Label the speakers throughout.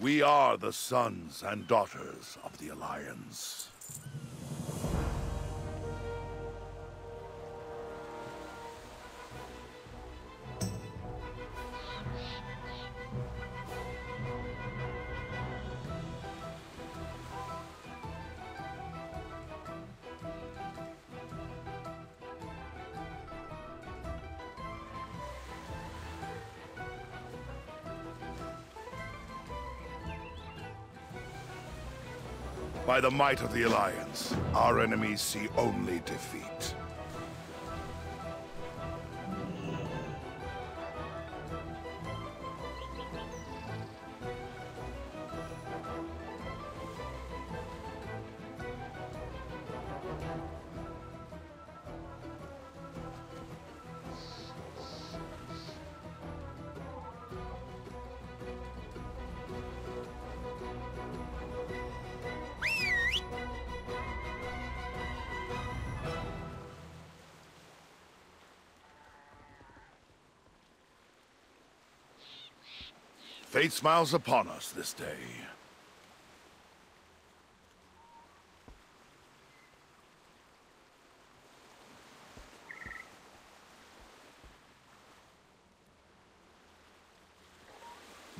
Speaker 1: We are the sons and daughters of the Alliance. By the might of the Alliance, our enemies see only defeat. Fate smiles upon us this day.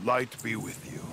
Speaker 1: Light be with you.